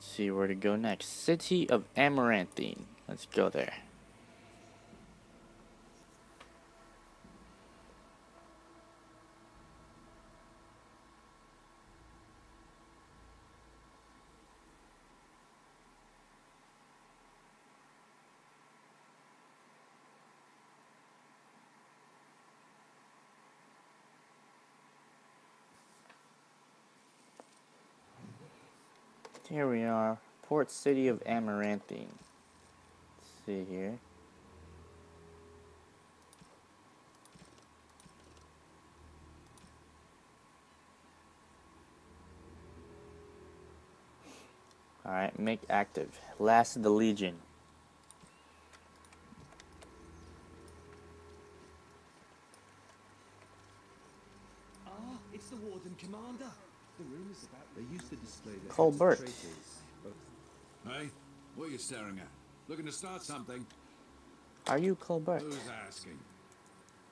Let's see where to go next. City of Amaranthine. Let's go there. Here port city of Amaranthine. Let's see here. Alright, make active. Last of the Legion. Ah, it's the Warden Commander. The rumors about they used to display their Colbert. Hey, what are you staring at? Looking to start something? Are you Colbert? Who's asking?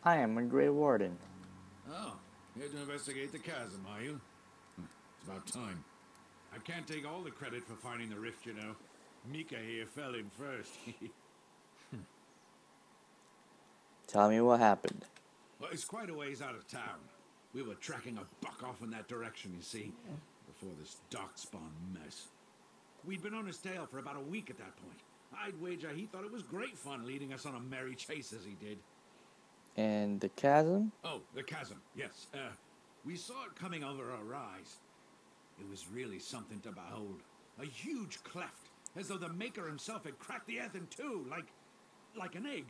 I am a Grey Warden. Oh, here to investigate the chasm, are you? Hmm, It's about time. I can't take all the credit for finding the rift, you know. Micah here fell in first. Tell me what happened. well, it's quite a ways out of town. We were tracking a buck off in that direction, you see, before this darkspawn mess. We'd been on his tail for about a week at that point. I'd wager he thought it was great fun leading us on a merry chase as he did. And the chasm? Oh, the chasm. Yes. Uh, we saw it coming over a rise. It was really something to behold. A huge cleft, as though the maker himself had cracked the earth in two, like, like an egg.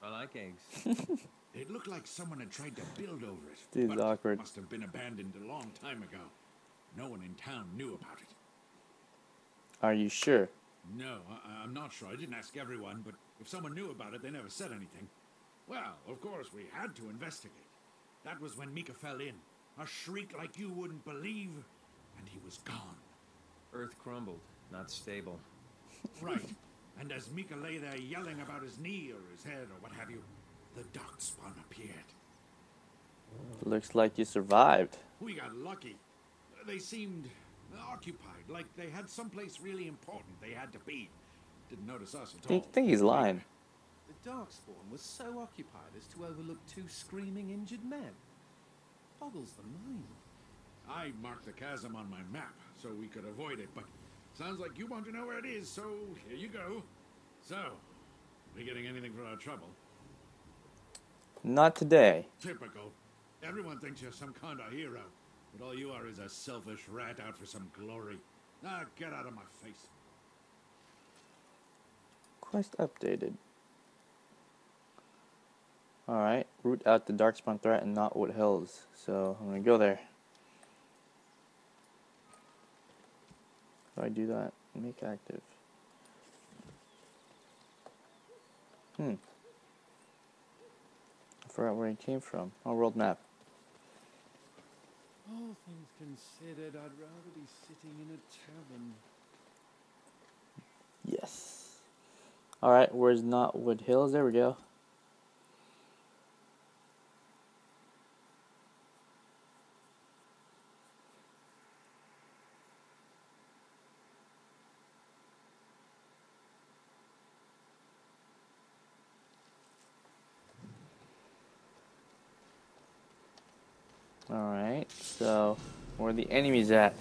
I like eggs. It looked like someone had tried to build over it. Dude's but awkward. Must have been abandoned a long time ago. No one in town knew about it. Are you sure? No, I, I'm not sure. I didn't ask everyone, but if someone knew about it, they never said anything. Well, of course, we had to investigate. That was when Micah fell in. A shriek like you wouldn't believe, and he was gone. Earth crumbled, not stable. Right. and as Micah lay there yelling about his knee or his head or what have you, the darkspawn appeared. Looks like you survived. We got lucky. They seemed occupied, like they had someplace really important they had to be. Didn't notice us at I all. think, think he's lying. The Darkspawn was so occupied as to overlook two screaming injured men. Boggles the mind. I marked the chasm on my map so we could avoid it, but sounds like you want to know where it is, so here you go. So, we getting anything for our trouble? Not today. Typical. Everyone thinks you're some kind of hero, but all you are is a selfish rat out for some glory. Ah, get out of my face. Quest updated. Alright, root out the Darkspawn threat in Knotwood Hills. So I'm gonna go there. How do I do that? Make active. Hmm. I forgot where he came from. Oh, world map. All things considered, I'd rather be sitting in a tavern. Yes. Alright, where's Knotwood Hills? There we go. So where the enemies at?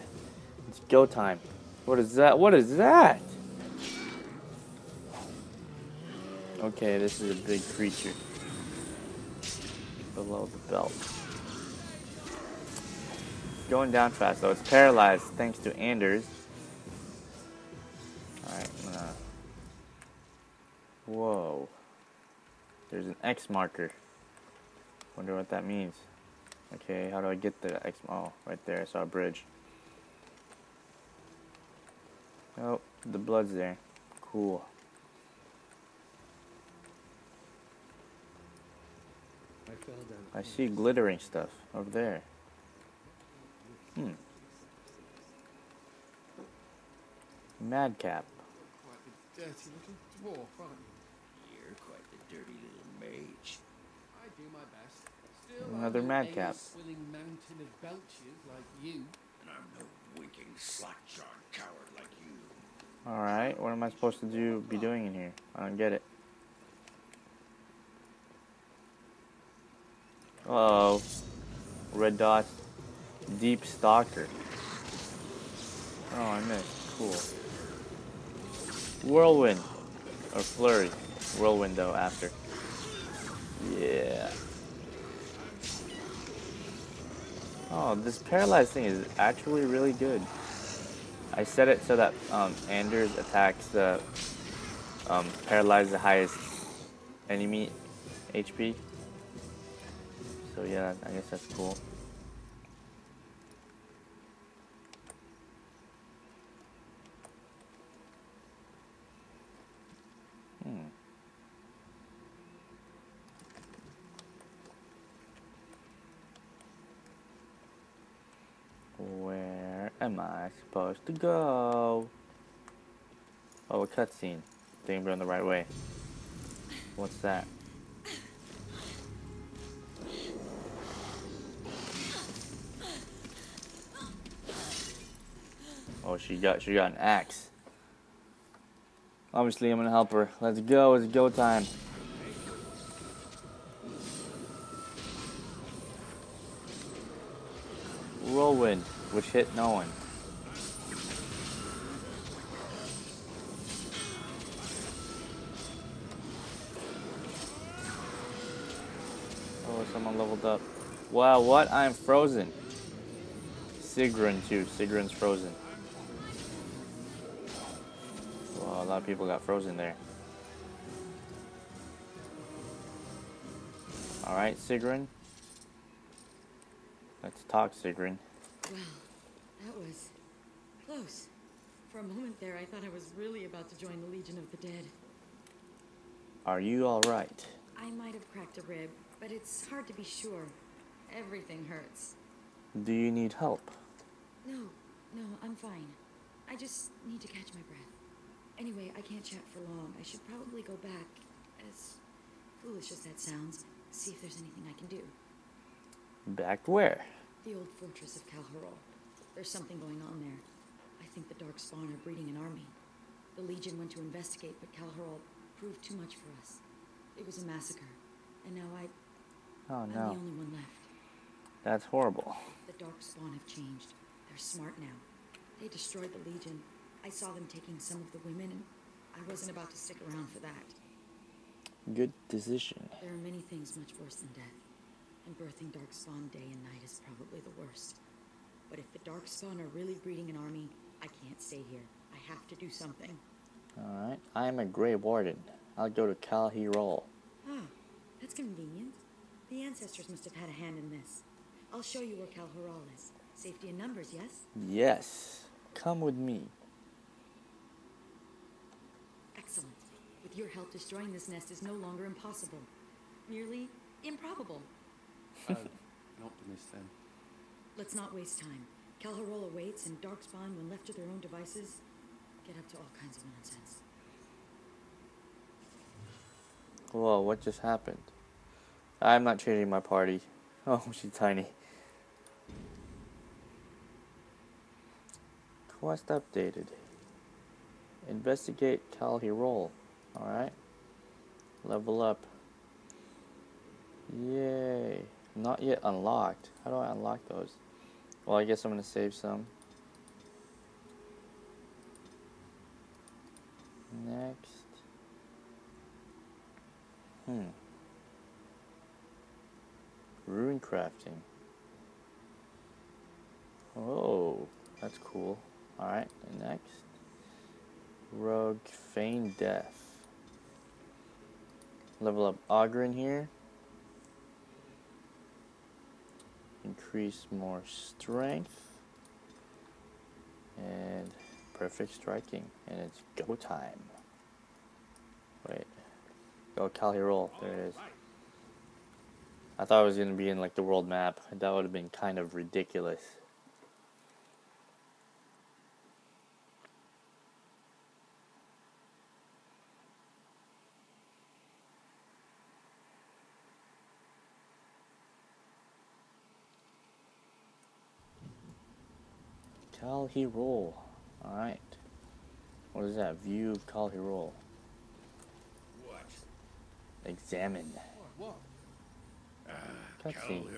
It's go time. What is that? What is that? Okay, this is a big creature. Below the belt. Going down fast though. It's paralyzed thanks to Anders. Alright, gonna. Whoa. There's an X marker. Wonder what that means. Okay, how do I get the X? Oh, right there. I saw a bridge. Oh, the blood's there. Cool. I fell down. I see glittering stuff over there. Hmm. Madcap. Quite a dirty little dwarf, aren't you? You're quite the dirty little mage. I do my best. Another madcap. swilling mountain of belches like you. And I'm no winking slack-jawed coward like you. Alright, what am I supposed to do be doing in here? I don't get it. Oh, red dot, deep stalker. Oh, I missed. Cool. Whirlwind or flurry. Whirlwind though after. Yeah. Oh, this paralyzed thing is actually really good. I set it so that um, Anders attacks the um, paralyze the highest enemy HP. So yeah, I guess that's cool. Hmm. Where am I supposed to go? Oh, a cutscene. Think we're on the right way. What's that? Oh, she got she got an axe. Obviously, I'm gonna help her. Let's go. It's go time. Whirlwind, which hit no one. Oh, up. Wow, what? I'm frozen. Sigrun too. Sigrun's frozen. Wow, a lot of people got frozen there. Alright, Sigrun. Let's talk, Sigrun. Well, that was close. For a moment there, I thought I was really about to join the Legion of the Dead. Are you alright? I might have cracked a rib, but it's hard to be sure. Everything hurts. Do you need help? No, no, I'm fine. I just need to catch my breath. Anyway, I can't chat for long. I should probably go back, as foolish as that sounds, see if there's anything I can do. Back where? The old fortress of Kal'Hirol. There's something going on there. I think the Dark Spawn are breeding an army. The Legion went to investigate, but Kal'Hirol proved too much for us. It was a massacre, and now I, Oh I'm the no. only one left. That's horrible. The Dark Spawn have changed. They're smart now. They destroyed the Legion. I saw them taking some of the women, and I wasn't about to stick around for that. Good decision. There are many things much worse than death, and birthing Dark Spawn day and night is probably the worst. But if the Dark Spawn are really breeding an army, I can't stay here. I have to do something. Alright. I am a Grey Warden. I'll go to Kal'Hirol. Ah, that's convenient. The ancestors must have had a hand in this. I'll show you where Kal'Hirol is. Safety in numbers, yes? Yes. Come with me. Excellent. With your help, destroying this nest is no longer impossible. Merely improbable. Oh, an optimist then. Let's not waste time. Kal'Hirol awaits, and Darkspawn, when left to their own devices, get up to all kinds of nonsense. Whoa, what just happened? I'm not changing my party. Oh, she's tiny. Quest updated. Investigate Kal'Hirol. Alright. Level up. Yay. Not yet unlocked. How do I unlock those? Well, I guess I'm gonna save some. Next. Hmm. Rune crafting. Oh, that's cool. Alright, next. Rogue Feign Death. Level up Oghren here. Increase more strength. And perfect striking. And it's go time. Wait. Oh, go Kal'Hirol. There it is. I thought it was gonna be in like the world map. That would have been kind of ridiculous. Kal'Hirol. Alright. What is that? View of Kal Hirol. What? Examine. What? Uh, cutscene.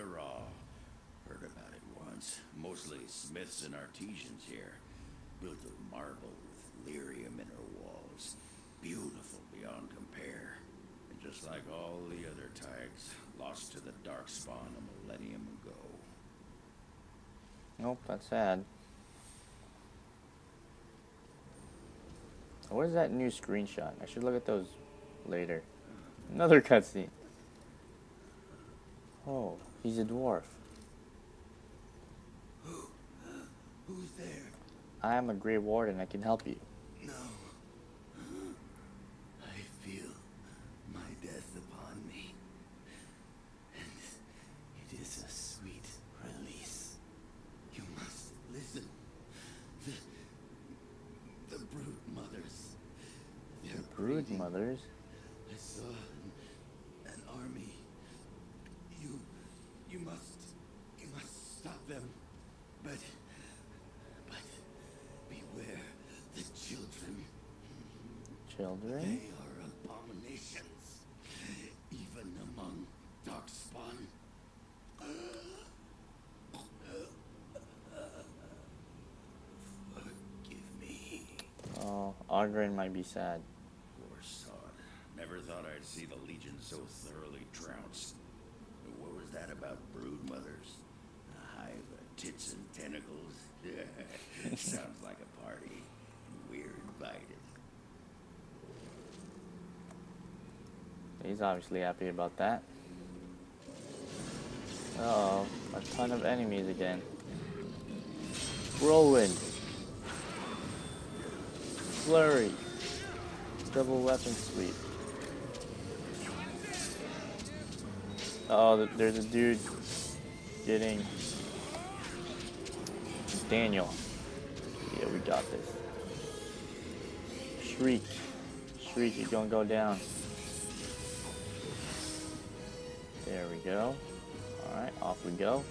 Heard about it once. Mostly smiths and artisans here. Built of marble with lyrium in her walls. Beautiful beyond compare. And just like all the other thaigs, lost to the Darkspawn a millennium ago. Nope, that's sad. What is that new screenshot? I should look at those later. Another cutscene. Oh, he's a dwarf. Who? Who's there? I am a Grey Warden. I can help you. No. I feel my death upon me. And it is a sweet release. You must listen. The, the brood mothers. They're Brood mothers. I saw an, an army. You, you must, you must stop them. But, but, beware the children. They Children. are abominations, even among Darkspawn. Forgive me. Oh, Oghren might be sad. Poor sod. Never thought I'd see the Legion so thoroughly trounced. What was that about brood mothers? A hive of tits and tentacles? Sounds like a party. We're invited. He's obviously happy about that. Oh, a ton of enemies again. Whirlwind. Flurry. Double weapon sweep. Oh, there's a dude getting Daniel. Yeah, we got this. Shriek. Shriek, you're gonna go down. There we go. Alright, off we go.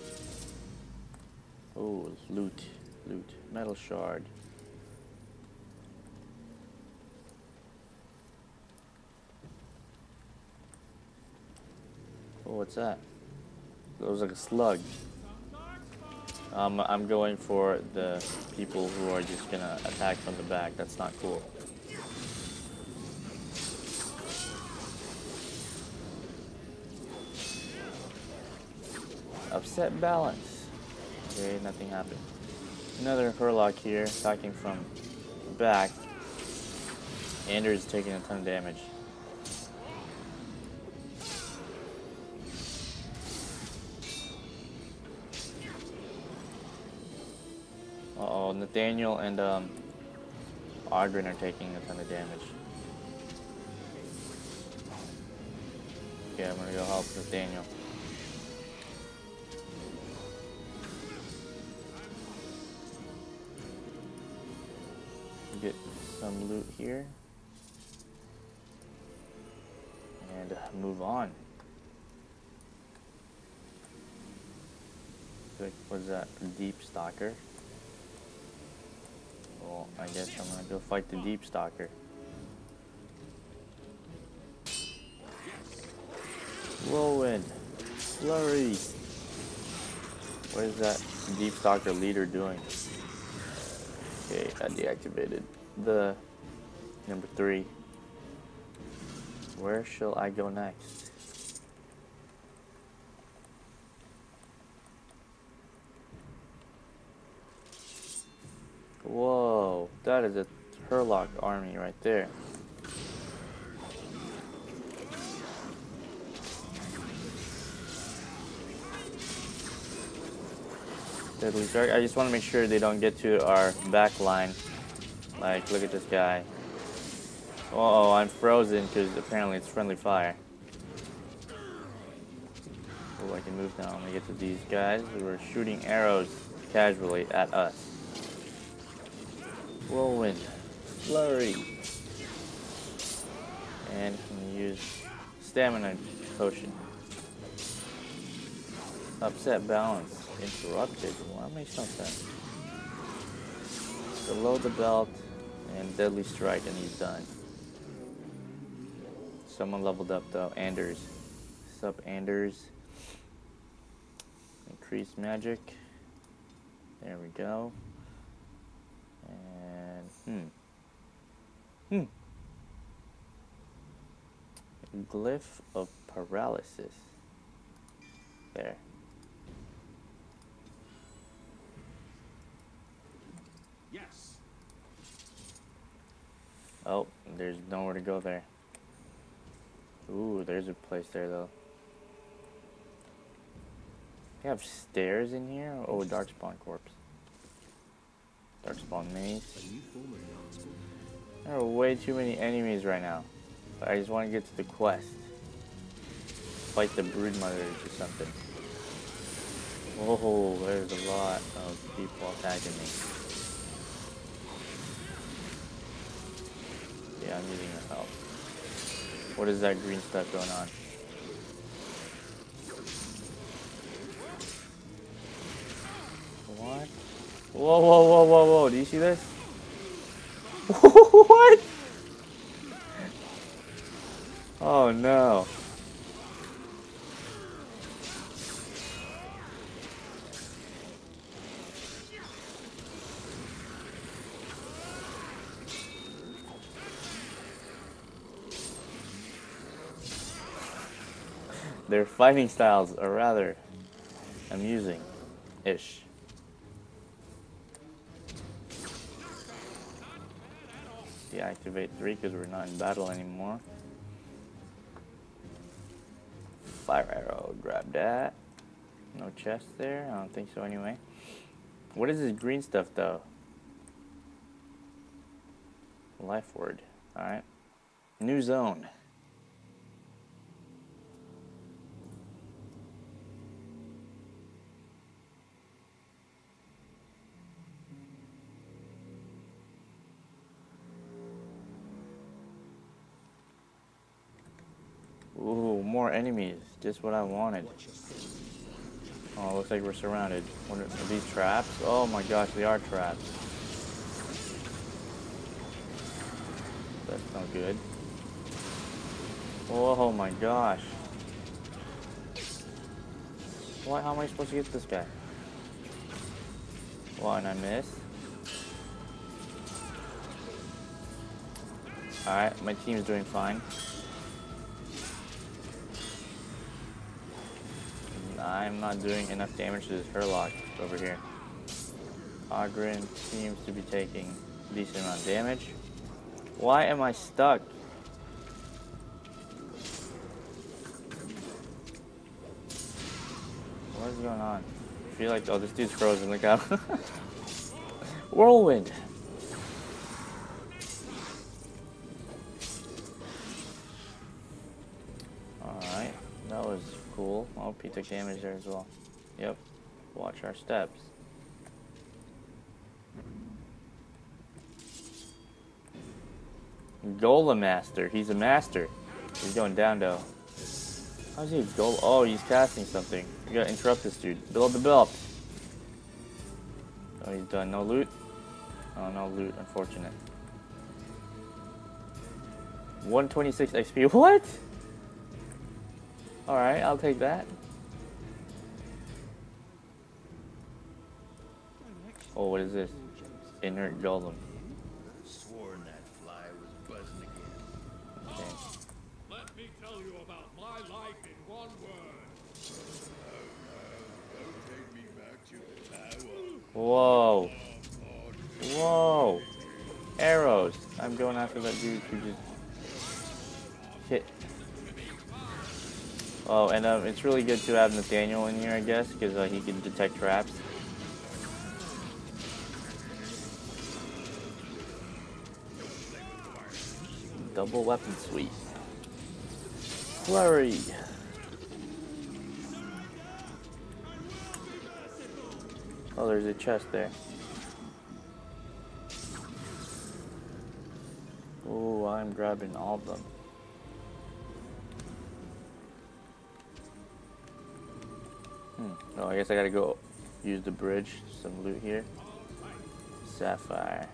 Oh, loot. Loot. Metal shard. Oh, what's that? It was like a slug. Um, I'm going for the people who are just gonna attack from the back. That's not cool. Upset balance. Okay, nothing happened. Another Hurlock here, attacking from back. Anders taking a ton of damage. Uh oh, Nathaniel and um, Ardrin are taking a ton of damage. Okay, I'm gonna go help Nathaniel. Some loot here. And uh, move on. Like, what's that? Deep Stalker. Well, I guess I'm gonna go fight the Deep Stalker. Whirlwind. Flurry. What is that Deep Stalker leader doing? Okay, I deactivated the number three. Where shall I go next? Whoa, that is a Hurlock army right there. Deadly Strike. I just want to make sure they don't get to our back line. Like, look at this guy. Uh oh, I'm frozen because apparently it's friendly fire. Oh, I can move now when we get to these guys who are shooting arrows casually at us. Whirlwind. Flurry. And can use stamina potion. Upset balance. Interrupted. Well, that makes no sense. Below the belt And Deadly Strike, and he's done. Someone leveled up though. Anders. Sup, Anders? Increase magic. There we go. And hmm. Hmm. Glyph of paralysis. There. Oh, there's nowhere to go there. Ooh, there's a place there though. They have stairs in here? Oh, Darkspawn corpse. Darkspawn maze. A new form of Darkspawn. There are way too many enemies right now. I just want to get to the quest. Fight the broodmothers or something. Oh, there's a lot of people attacking me. Yeah, I'm needing your help. What is that green stuff going on? What? Whoa, whoa, whoa, whoa, whoa. Do you see this? what? Oh no. Their fighting styles are rather amusing ish. Deactivate 3 because we're not in battle anymore. Fire arrow, grab that. No chest there? I don't think so anyway. What is this green stuff though? Life word. Alright. New zone. Enemies. Just what I wanted. Oh, looks like we're surrounded. Are, these traps? Oh my gosh, they are traps. That's no good. Oh my gosh. What? How am I supposed to get this guy? Why, One, I miss. Alright, my team's doing fine. I'm not doing enough damage to this Hurlock over here. Oghren seems to be taking a decent amount of damage. Why am I stuck? What is going on? I feel like, oh, this dude's frozen. Look out. Whirlwind. Hope he took damage there as well. Yep. Watch our steps. Golem Master. He's a master. He's going down though. How's he a goal? Oh, he's casting something. We gotta interrupt this dude. Build the build. Oh, he's done. No loot? Oh, no loot. Unfortunate. 126 XP. What? Alright, I'll take that. Oh, what is this? Inert golem. Sworn that fly was buzzing again. Let me tell you about my life in one word. Oh, take me back to the tower. Whoa. Whoa. Arrows. I'm going after that dude who just hit. Oh, and um, it's really good to have Nathaniel in here, I guess, because uh, he can detect traps. Double weapon sweep. Flurry. Oh, there's a chest there. Oh, I'm grabbing all of them. Oh, I guess I gotta go use the bridge. Some loot here. Sapphire.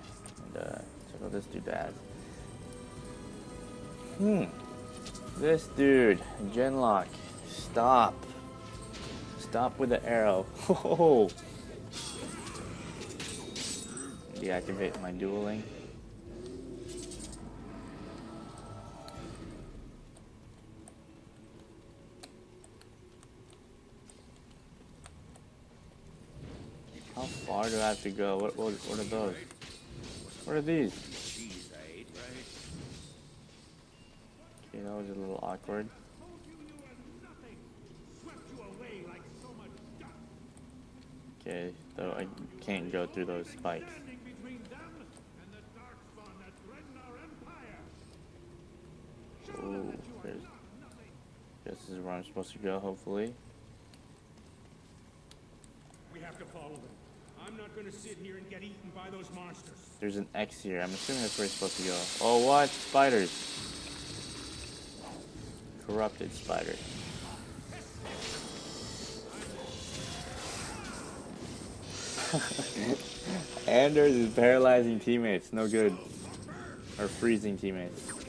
And, uh, Check out this dude has. Hmm. This dude, Genlock. Stop. Stop with the arrow. Oh. Deactivate my dueling. I have to go? What, what, what are those? What are these? Cheese I ate, right? Okay, that was a little awkward. You you you so. Okay, though I can't go through those spikes. Ooh, you this is where I'm supposed to go, hopefully. We have to follow them. I'm not gonna sit here and get eaten by those monsters. There's an X here. I'm assuming that's where it's supposed to go. Oh, what? Spiders. Corrupted spider. Anders is paralyzing teammates. No good. Or freezing teammates.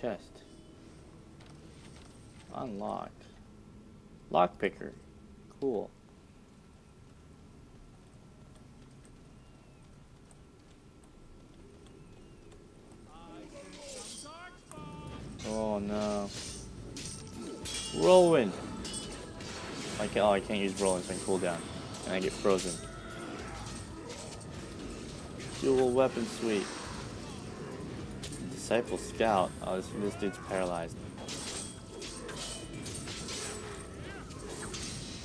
Chest. Unlock. Lockpicker. Cool. Oh no. Whirlwind! I can't, oh, I can't use whirlwind, so I can cool down. And I get frozen. Dual weapon sweep. Disciple Scout. Oh, this, this dude's paralyzed.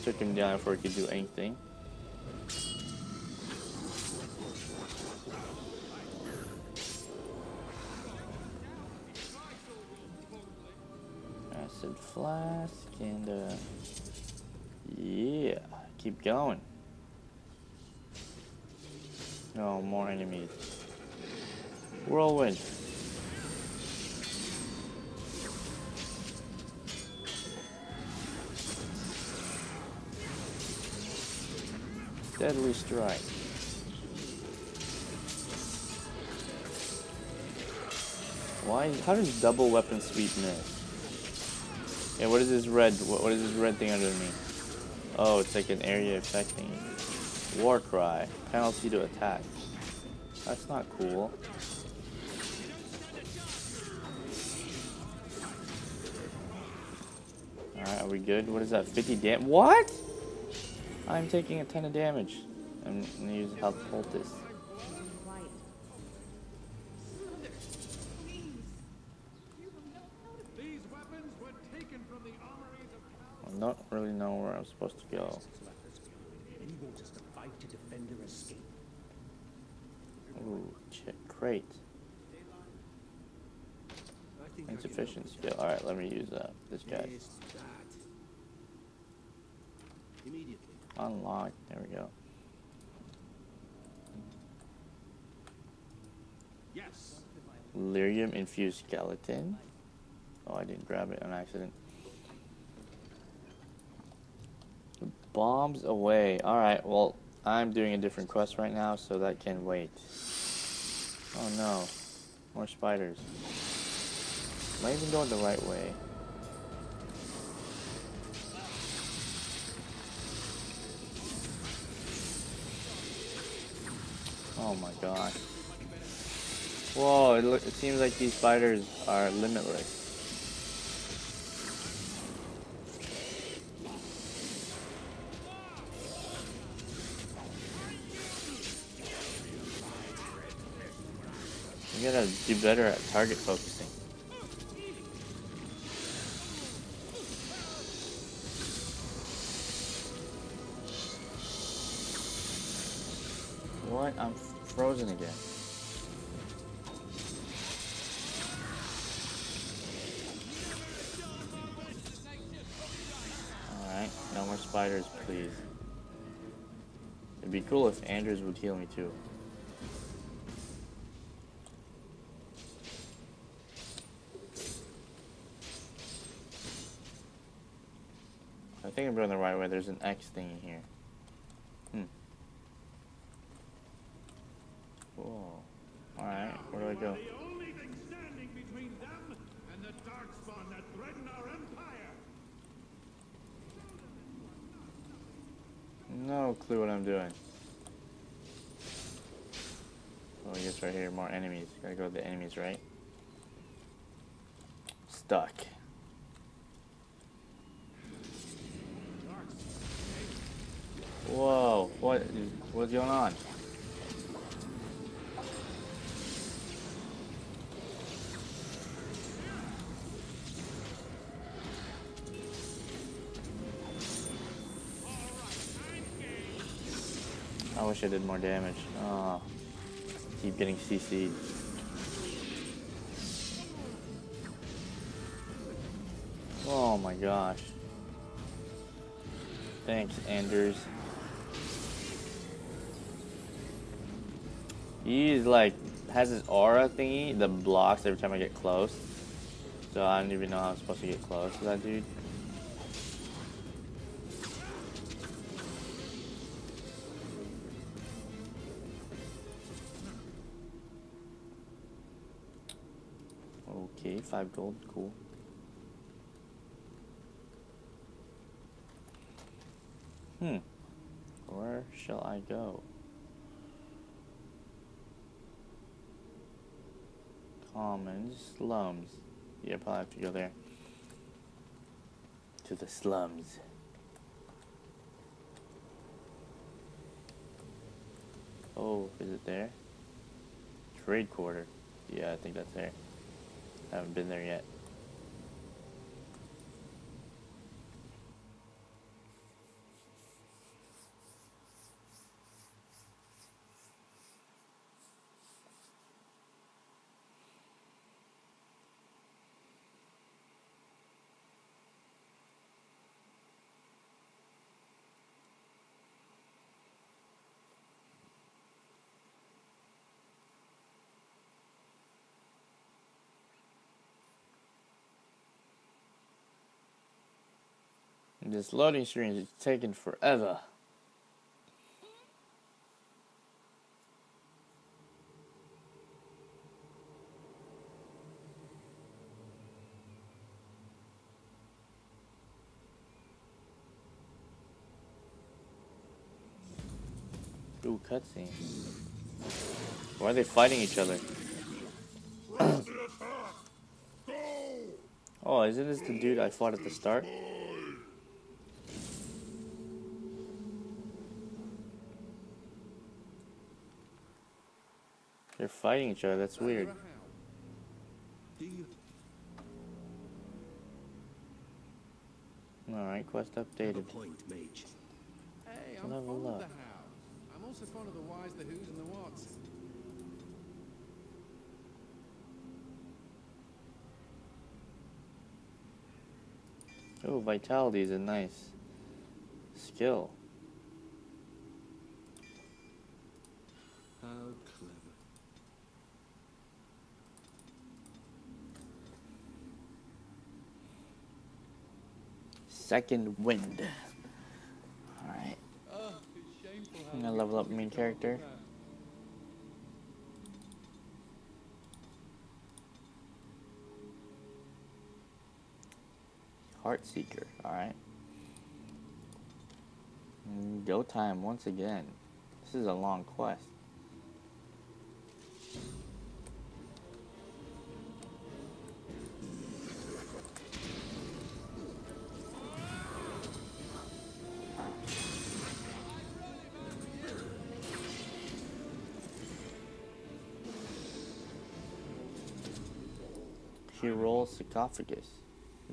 Took him down before he could do anything. Acid flask and uh, yeah, keep going. Deadly strike. Why? How does double weapon sweep miss? Yeah, what is this red? What, what is this red thing under me? Oh, it's like an area affecting. War cry. Penalty to attack. That's not cool. Alright, are we good? What is that? 50 dam- What? I'm taking a ton of damage. I'm gonna use health poultice. Quiet. These weapons were taken from the armories of I don't really know where I'm supposed to go. And he wants us to fight to defend or escape. Ooh, check crate. I think I can Insufficient skill. Alright, let me use uh, this guy. that. Yes, that. Immediately. Unlocked. There we go. Yes. Lyrium infused skeleton. Oh, I didn't grab it on accident. Bombs away. Alright, well, I'm doing a different quest right now, so that can wait. Oh no. More spiders. Am I even going the right way? Oh my gosh. Whoa, it, it seems like these spiders are limitless. You gotta do better at target focusing. cool if Anders would heal me too. I think I'm going the right way. There's an X thing in here. Hmm. Cool. Alright, where do I go? No clue what I'm doing. Guess right here, more enemies. Gotta go to the enemies, right? Stuck. Whoa, what is, what's going on? I wish I did more damage. Oh, keep getting CC'd. Oh my gosh. Thanks, Anders. He's like has his aura thingy that blocks every time I get close. So I don't even know how I'm supposed to get close to that dude. Five gold, cool. Hmm. Where shall I go? Commons, slums. Yeah, probably have to go there. To the slums. Oh, is it there? Trade quarter. Yeah, I think that's there. Haven't been there yet. This loading screen is taking forever. Ooh, cutscene. Why are they fighting each other? oh, isn't this the dude I fought at the start? They're fighting each other. That's weird. Alright, quest updated. Point, mage. Hey, I'm Level fond of up. the house. I'm also fond of the whys, the whos, and the whats. Oh, vitality is a nice skill. How clever. Second wind. Alright. I'm gonna level up main character. Heartseeker. Alright. Mm, Go time once again. This is a long quest. Sarcophagus.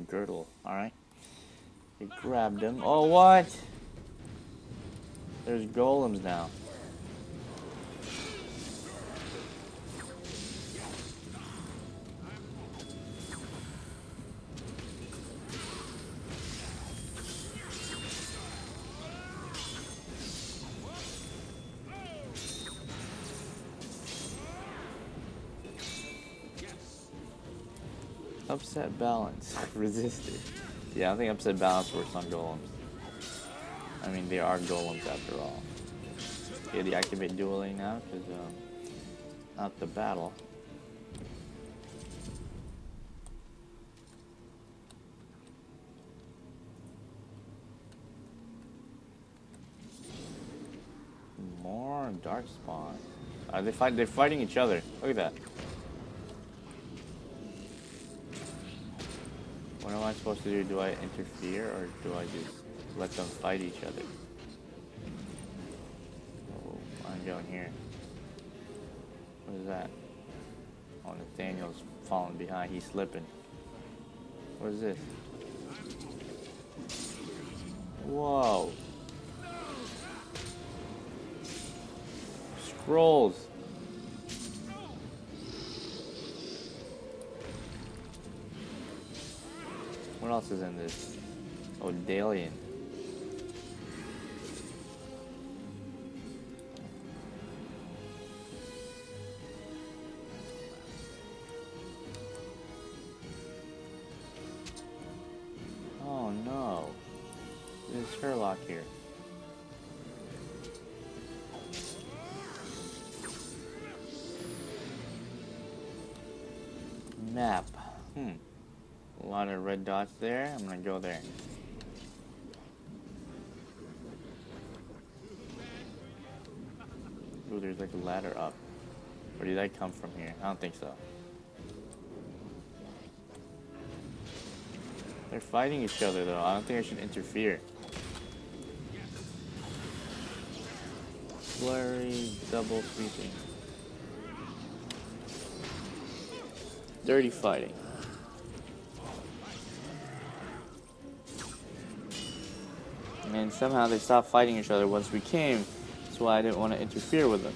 Girdle. Alright. He grabbed him. Oh, what? There's golems now. Upset balance. Resisted. Yeah, I think upset balance works on golems. I mean, they are golems after all. Yeah, they activate dueling now because um, not the battle. More dark spawn. Are they fight? They're fighting each other. Look at that. Supposed to do? Do I interfere or do I just let them fight each other? Oh, I'm going here. What is that? Oh, Nathaniel's falling behind. He's slipping. What is this? Whoa. Scrolls. Else is in this? Oh, dots there. I'm gonna go there. Ooh, there's like a ladder up. Where did that come from here? I don't think so. They're fighting each other though. I don't think I should interfere. Flurry, double sweeping. Dirty fighting. Somehow they stopped fighting each other once we came. That's why I didn't want to interfere with them.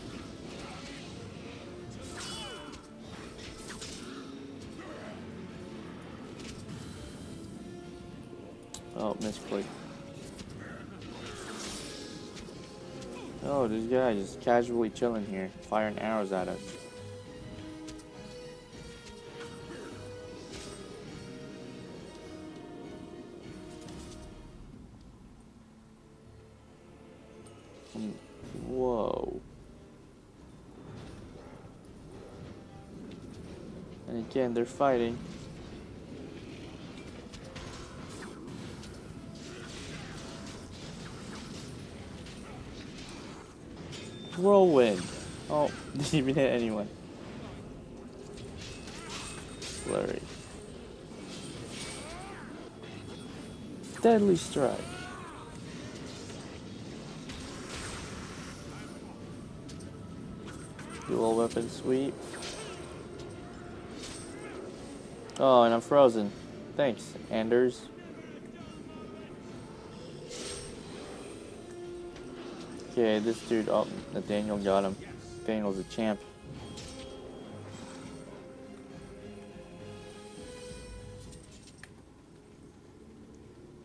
Oh, misclick. Oh, this guy just casually chilling here, firing arrows at us. And they're fighting. Whirlwind. Oh, didn't even hit anyone. Flurry. Deadly strike. Dual weapon sweep. Oh, and I'm frozen. Thanks, Anders. Okay, this dude, oh, Nathaniel got him. Nathaniel's a champ.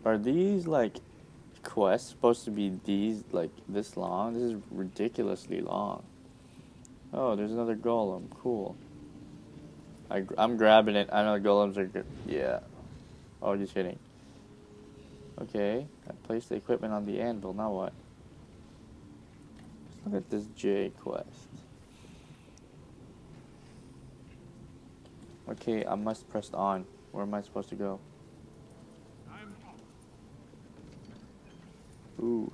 Are these like quests supposed to be these like this long? This is ridiculously long. Oh, there's another golem. Cool. I, I'm grabbing it. I know golems are good. Yeah. Oh, just kidding. Okay. I placed the equipment on the anvil. Now what? Look at this J quest. Okay, I must press on. Where am I supposed to go? Ooh.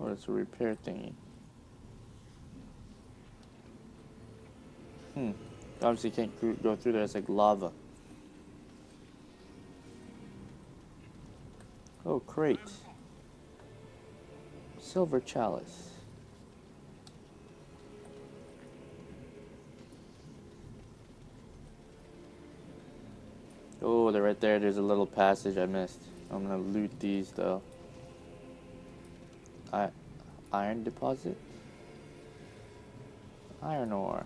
Oh, it's a repair thingy. Hmm. Obviously can't go- through there. It's like lava. Oh, crate. Silver chalice. Oh, they're right there. There's a little passage I missed. I'm gonna loot these though. I iron deposit? Iron ore.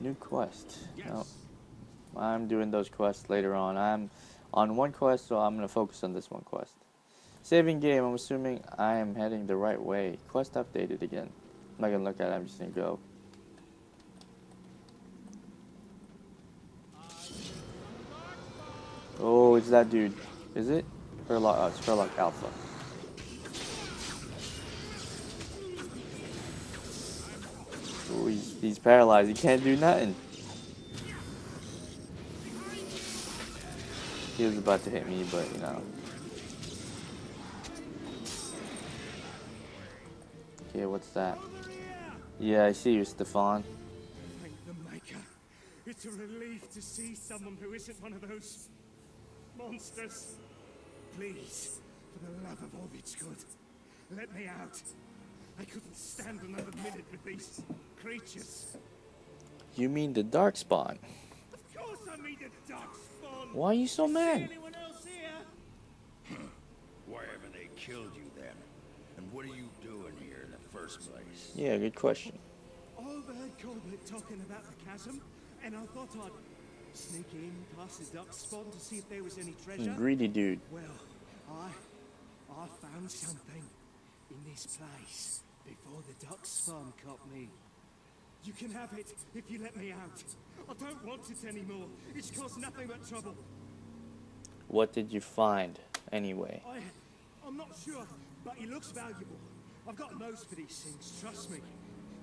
New quest. No. I'm doing those quests later on. I'm on one quest, so I'm gonna focus on this one quest. Saving game, I'm assuming I am heading the right way. Quest updated again. I'm not gonna look at it, I'm just gonna go. Oh, it's that dude. Is it? Hurlock, uh, Hurlock Alpha. He's, he's paralyzed. He can't do nothing. He was about to hit me, but you know. Okay, what's that? Yeah, I see you, Stefan. Thank the Maker. It's a relief to see someone who isn't one of those monsters. Please, for the love of all that's good, let me out. I couldn't stand another minute with these creatures. You mean the Darkspawn? Of course I mean the dark spawn. Why are you so mad? anyone else here? Hmm. Why haven't they killed you then? And what are you doing here in the first place? Yeah, good question. I overheard Colbert talking about the chasm, and I thought I'd sneak in past the darkspawn to see if there was any hmm, treasure. Greedy dude. Well, I I found something in this place before the darkspawn caught me. You can have it if you let me out. I don't want it anymore. It's caused nothing but trouble. What did you find, anyway? I I'm not sure, but it looks valuable. I've got nose for these things, trust me.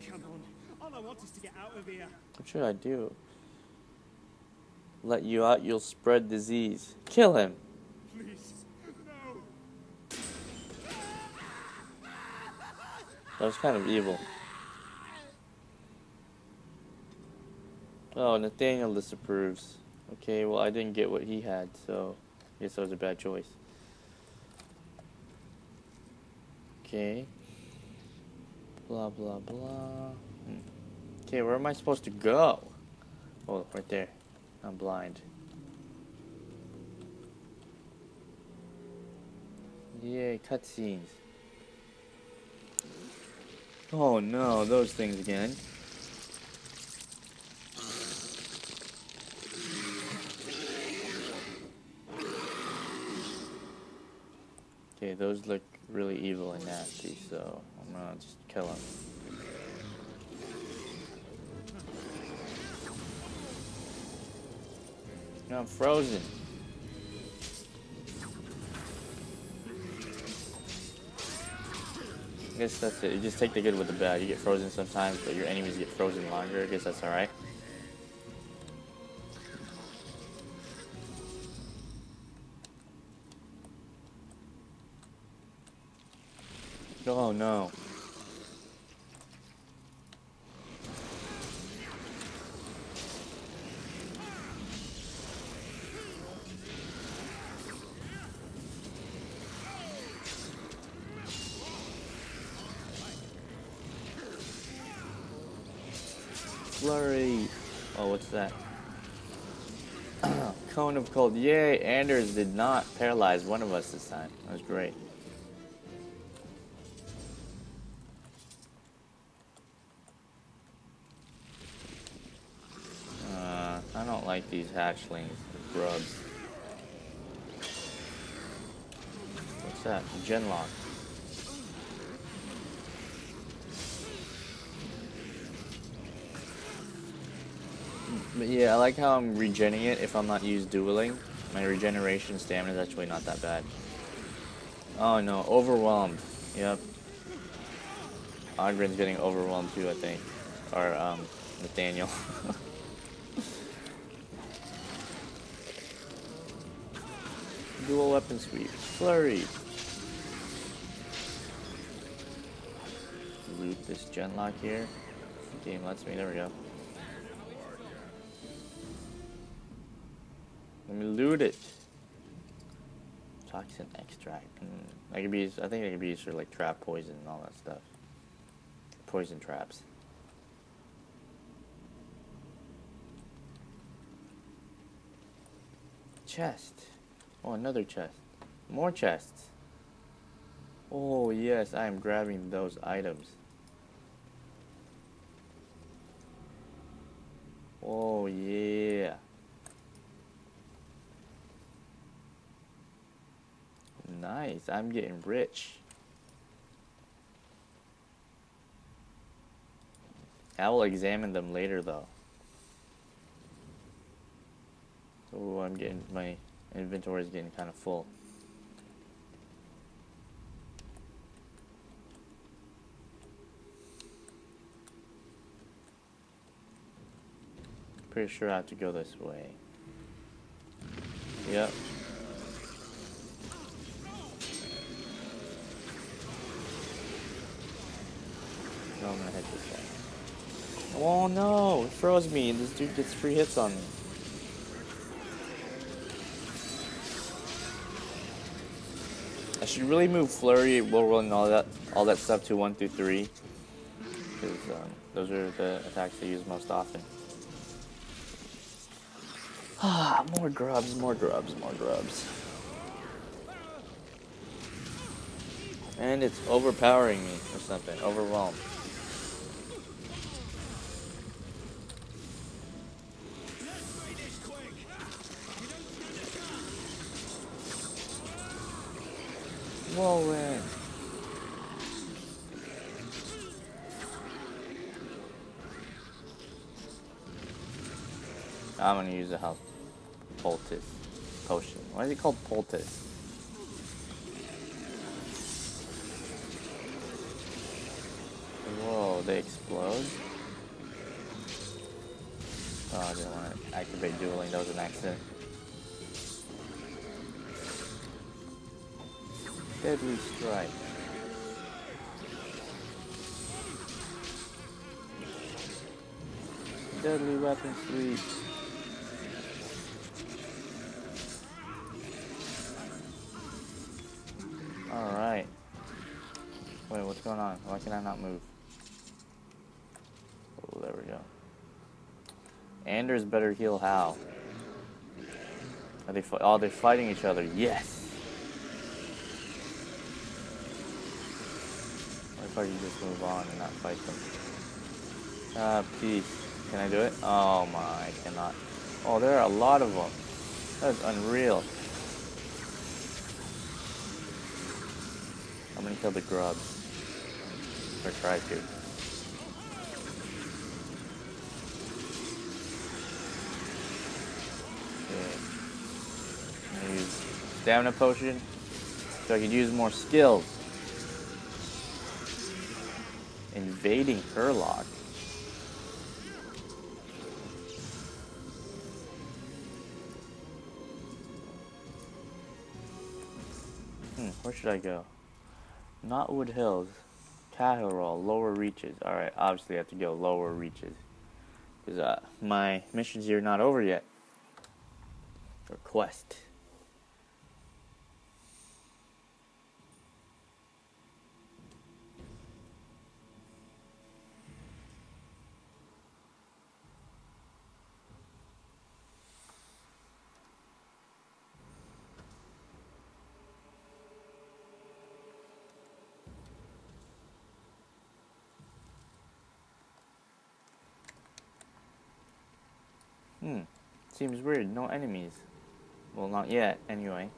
Come on. All I want is to get out of here. What should I do? Let you out, you'll spread disease. Kill him. Please. No. That was kind of evil. Oh, Nathaniel disapproves. Okay, well, I didn't get what he had, so I guess that was a bad choice. Okay. Blah, blah, blah. Okay, where am I supposed to go? Oh, right there. I'm blind. Yay, cutscenes. Oh no, those things again. Those look really evil and nasty, so I'm gonna just kill them. No, I'm frozen. I guess that's it. You just take the good with the bad. You get frozen sometimes, but your enemies get frozen longer. I guess that's alright. Anders did not paralyze one of us this time. That was great. Uh, I don't like these hatchlings, the grubs. What's that? Genlock. But yeah, I like how I'm regenning it if I'm not used dueling. My regeneration stamina is actually not that bad. Oh no, overwhelmed. Yep. Oghren's getting overwhelmed too, I think. Or, um, Nathaniel. Dual weapon sweep. Flurry. Loot this genlock here. Game lets me, there we go. Let me loot it. Toxin extract. Mm. Could be I think it could be used for like trap poison and all that stuff. Poison traps. Chest. Oh, another chest. More chests. Oh, yes, I am grabbing those items. Oh, yeah. Nice, I'm getting rich. I will examine them later though. Oh, I'm getting my inventory is getting kind of full. Pretty sure I have to go this way. Yep. No, I'm gonna hit this way. Oh no! It froze me. This dude gets free hits on me. I should really move flurry, will roll, and all that, all that stuff to one through three, because um, those are the attacks I use most often. Ah, more grubs, more grubs, more grubs. And it's overpowering me or something, overwhelmed. Use a health poultice potion. Why is it called poultice? Whoa, they explode? Oh, I didn't want to activate dueling, that was an accident. Deadly strike. Deadly weapon sweep. Wait, what's going on? Why can I not move? Oh, there we go. Anders better heal Hal. Are they? Oh, they're fighting each other. Yes. What if I can just move on and not fight them? Ah, peace. Can I do it? Oh my, I cannot. Oh, there are a lot of them. That's unreal. I'm gonna kill the grubs. Or try to. Okay. Use stamina potion so I can use more skills. Invading Hurlock. Hmm, where should I go? Knotwood Hills, Kal'Hirol, lower reaches. Alright, obviously I have to go lower reaches. Because uh, my missions here are not over yet. Or quest. Hmm. Seems weird. No enemies. Well, not yet, anyway.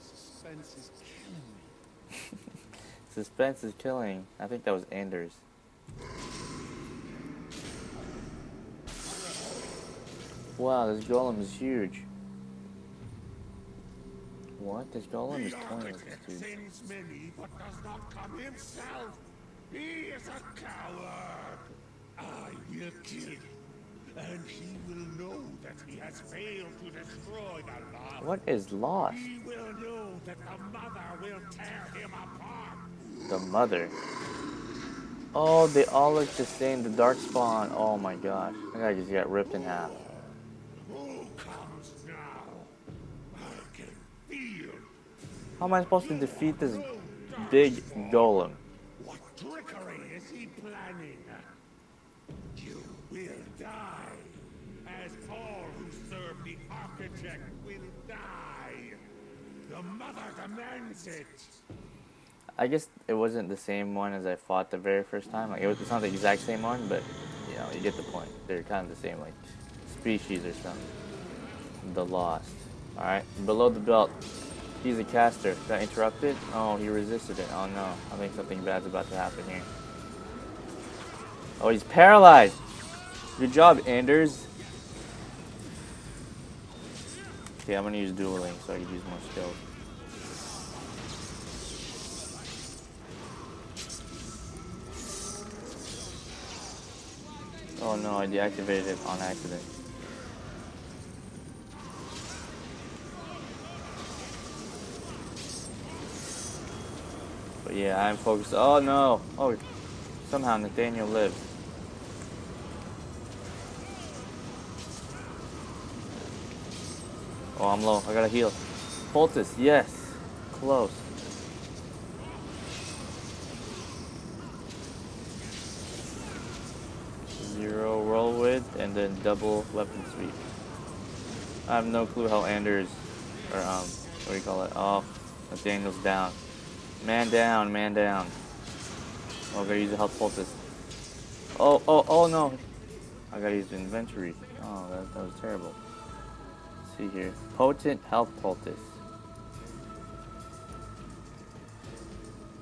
Suspense is killing me. Suspense is killing. I think that was Anders. Wow, this golem is huge. What? This golem is The 20 with this dude. sends many, but does not come himself. He is a coward. I will kill him, and he will know that he has failed to destroy the love. What is lost? He will know that the mother will tear him apart. The mother. Oh, they all look the same. The dark spawn. Oh my gosh. That guy just got ripped in half. How am I supposed to defeat this big golem? what trickery is he planning. You will die, as all who serve the architect will die. The mother demands it. I guess it wasn't the same one as I fought the very first time. Like it was, it's not the exact same one, but you know, you get the point. They're kind of the same, like species or something. The Lost. All right, below the belt. He's a caster. Got interrupted. Oh, he resisted it. Oh no, I think something bad's about to happen here. Oh, he's paralyzed. Good job, Anders. Okay, I'm gonna use dueling so I can use more skills. Oh no, I deactivated it on accident. But yeah, I'm focused. Oh no! Oh, somehow Nathaniel lived. Oh, I'm low. I gotta heal. Poultice, yes. Close. Zero roll width and then double weapon sweep. I have no clue how Anders, or um, what do you call it? Oh, Nathaniel's down. Man down, man down. Oh, I gotta use the health poultice. Oh, oh, oh no. I gotta use the inventory. Oh, that, that was terrible. Let's see here. Potent health poultice.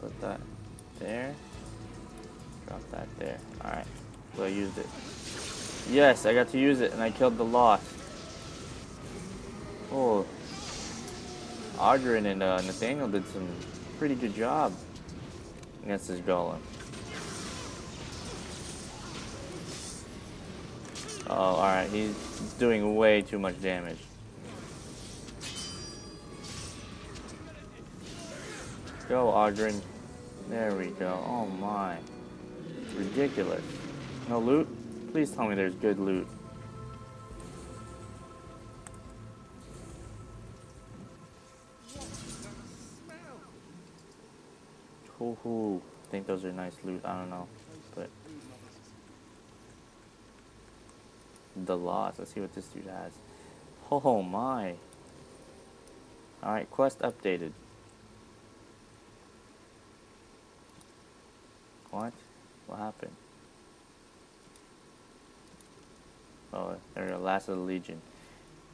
Put that there. Drop that there. Alright. So I used it. Yes, I got to use it and I killed the lost. Oh. Oghren and uh, Nathaniel did some pretty good job against this golem. Oh, alright, he's doing way too much damage. Go, Oghren. There we go. Oh my. Ridiculous. No loot? Please tell me there's good loot. Hoo hoo. I think those are nice loot. I don't know. But. The loss. Let's see what this dude has. Oh my. Alright, quest updated. What? What happened? Oh, they're the last of the Legion.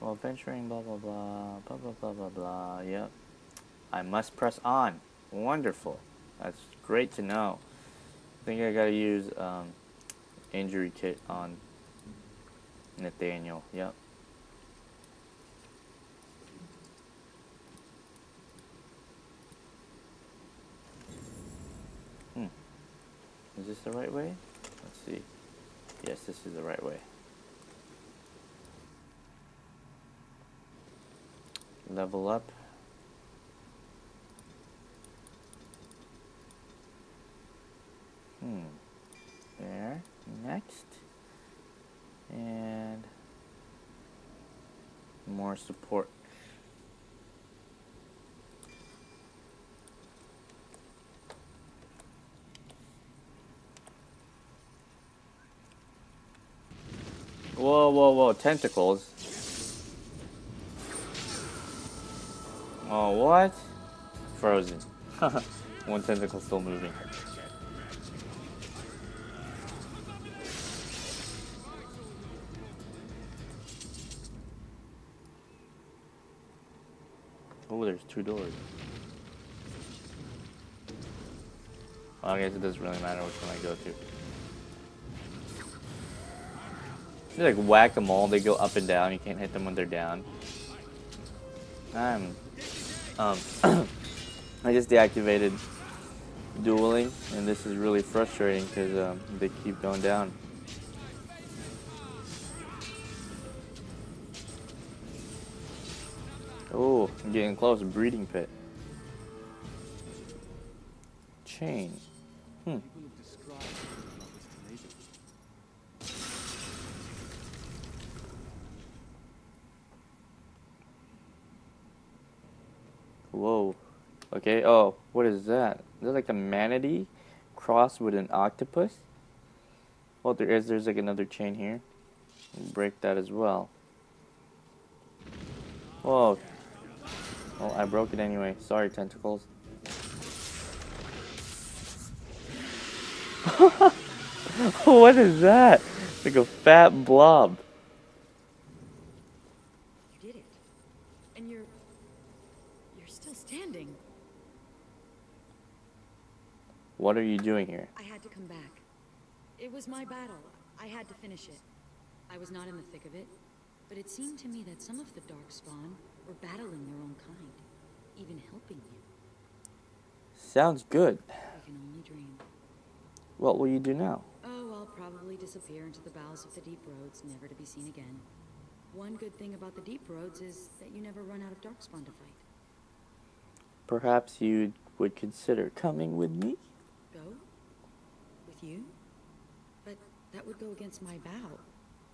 Well, venturing, blah, blah, blah, blah, blah, blah, blah, blah, yep. I must press on. Wonderful. That's great to know. I think I gotta use um, injury kit on Nathaniel, yep. Hmm. Is this the right way? Let's see. Yes, this is the right way. Level up. Hmm. There. Next. And more support. Whoa, whoa, whoa, tentacles. Oh, what? Frozen. One tentacle still moving. There's two doors. Well, I guess it doesn't really matter which one I go to. They like whack-a-mole, they go up and down, you can't hit them when they're down. I'm um, I just deactivated dueling, and this is really frustrating because um, they keep going down. I'm getting close. Breeding pit. Chain. Hmm. Whoa. Okay, oh, what is that? Is that like a manatee crossed with an octopus? Well, there is. There's like another chain here. Break that as well. Whoa. Well, I broke it anyway. Sorry, tentacles. what is that? Like a fat blob. You did it. And you're. You're still standing. What are you doing here? I had to come back. It was my battle. I had to finish it. I was not in the thick of it, but it seemed to me that some of the Darkspawn were battling their own kind, even helping you. Sounds good. I can only dream. What will you do now? Oh, I'll probably disappear into the bowels of the deep roads, never to be seen again. One good thing about the deep roads is that you never run out of Darkspawn to fight. Perhaps you would consider coming with me? Go? With you? But that would go against my vow.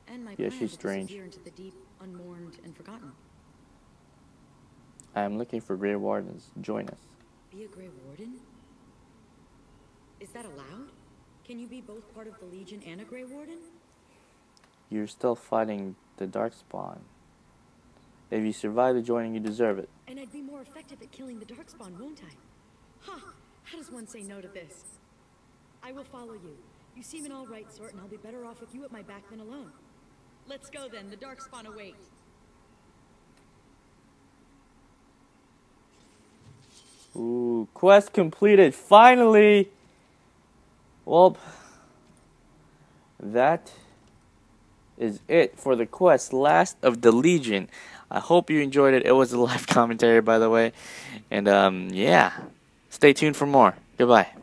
And my Yeah, plan she's to strange. disappear into the deep, unmourned, and forgotten. I am looking for Grey Wardens. Join us. Be a Grey Warden? Is that allowed? Can you be both part of the Legion and a Grey Warden? You're still fighting the Darkspawn. If you survive the joining, you deserve it. And I'd be more effective at killing the Darkspawn, won't I? Ha! How does one say no to this? I will follow you. You seem an all-right sort, and I'll be better off with you at my back than alone. Let's go then. The Darkspawn await. Ooh, quest completed. Finally! Well, that is it for the quest. Last of the Legion. I hope you enjoyed it. It was a live commentary, by the way. And, um, yeah. Stay tuned for more. Goodbye.